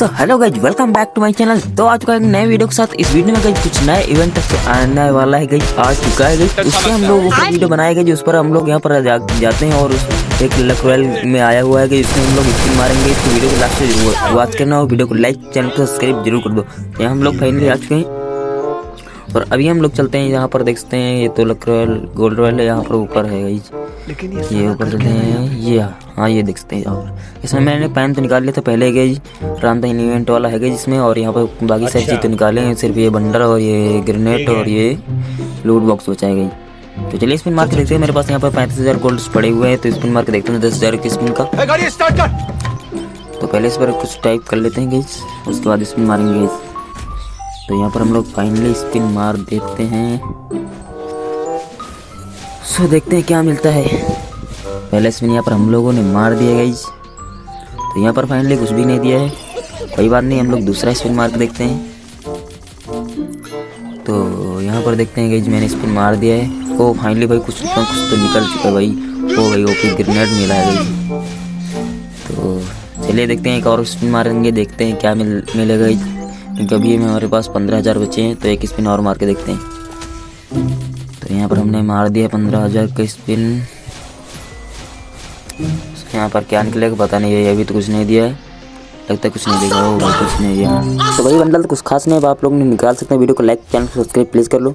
तो hello guys welcome back to my channel तो आज का एक नए वीडियो के साथ इस वीडियो में कुछ नए इवेंट आने वाला है गई आ चुका है उसके हम लोग ऊपर वीडियो बनाए गए उस पर हम लोग यहाँ पर जा, जाते हैं और उस एक लकवेल में आया हुआ है कि जिसमें हम लोग स्पिन मारेंगे। इसको वीडियो को लास्ट से ज़रूर वॉच करना और वीडियो को लाइक चैनल को सब्सक्राइब ज़रूर कर दो। यहाँ हम लोग फाइनली आ चुके हैं। और अभी हम लोग चलते हैं यहाँ पर देखते हैं ये तो लक रॉयल गोल्ड रॉयल है यहाँ पर ऊपर है लेकिन ये ऊपर चलते हैं ये हाँ ये देखते हैं यहाँ पर इसमें मैंने पैन तो निकाल लिया था पहले गए राम इन इवेंट वाला है गई जिसमें और यहाँ पर बाकी सारी चीज़ तो निकाले हैं सिर्फ़ ये बंडर और ये ग्रेनेड और ये लूट बॉक्स बचाए गई तो चलिए स्पिन मार के देखते हैं मेरे पास यहाँ पर पैंतीस हज़ार गोल्ड पड़े हुए हैं तो स्पिन मार के देखते हैं दस हज़ार की स्पिन का। तो पहले इस पर कुछ टाइप कर लेते हैं गईस उसके बाद स्पिन मारेंगे तो यहाँ पर हम लोग फाइनली स्पिन मार देते हैं। सो देखते हैं क्या मिलता है। पहले स्पिन यहाँ पर हम लोगों ने मार दिया गईस तो यहाँ पर फाइनली कुछ भी नहीं दिया है। कोई बात नहीं, हम लोग दूसरा स्पिन मार देखते हैं। तो यहाँ पर देखते हैं गईज मैंने स्पिन मार दिया है। ओ फाइनली भाई, कुछ ना कुछ तो निकल चुका है भाई। ओ भाई ओके ग्रेनेड मिला है गई तो चलिए देखते हैं, एक और स्पिन मारेंगे, देखते हैं क्या मिल, मिलेगा क्योंकि अभी हमारे पास पंद्रह हज़ार बचे हैं तो एक स्पिन और मार के देखते हैं। तो यहाँ पर हमने मार दिया पंद्रह हज़ार का स्पिन यहाँ पर क्या निकलेगा, पता नहीं है अभी तो कुछ नहीं दिया है। लगता है कुछ नहीं देगा कुछ नहीं दिया। तो भाई बंडल तो कुछ खास नहीं है, आप लोग निकाल सकते हैं। वीडियो को लाइक चैनल सब्सक्राइब प्लीज़ कर लो।